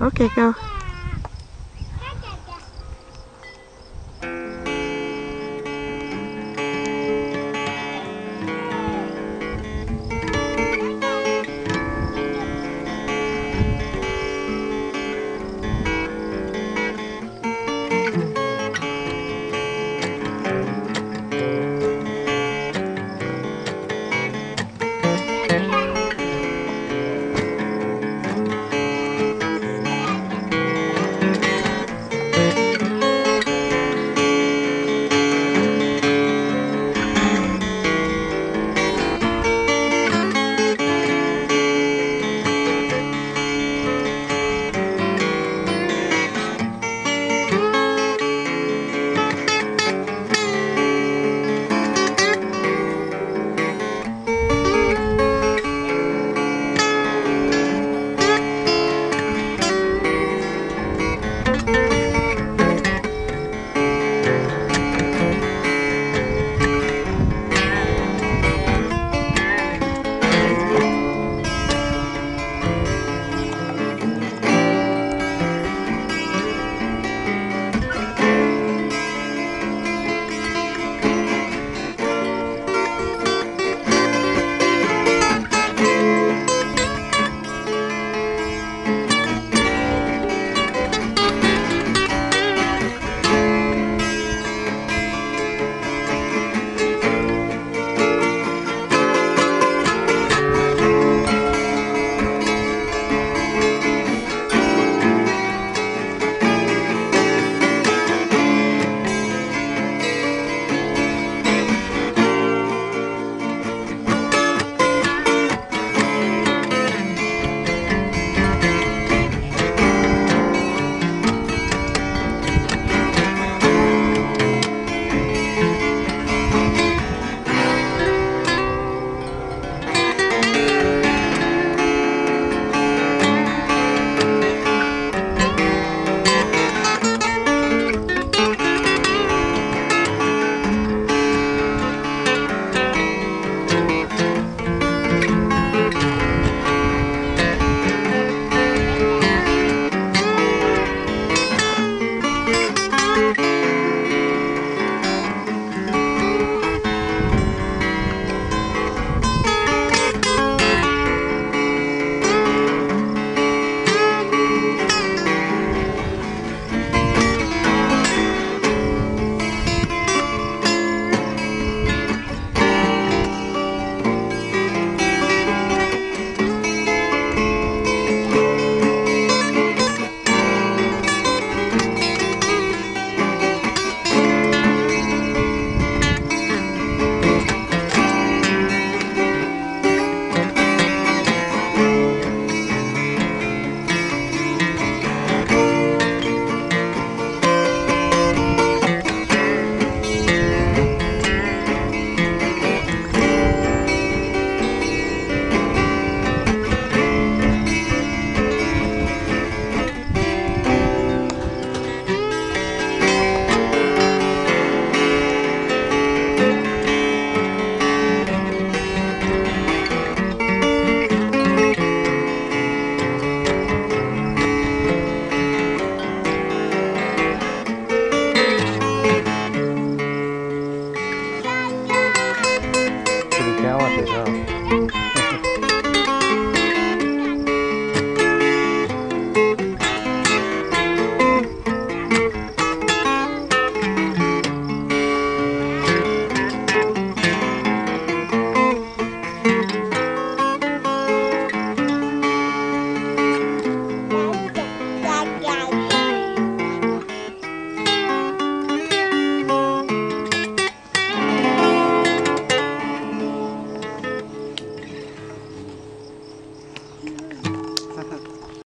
Okay, go.